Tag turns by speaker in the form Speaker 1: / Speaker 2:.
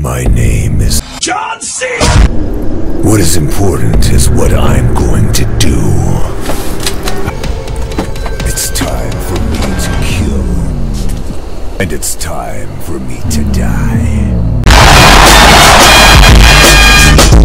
Speaker 1: My name is
Speaker 2: John C.
Speaker 1: What is important is what I'm going to do. It's time for me to kill. And it's time for me to.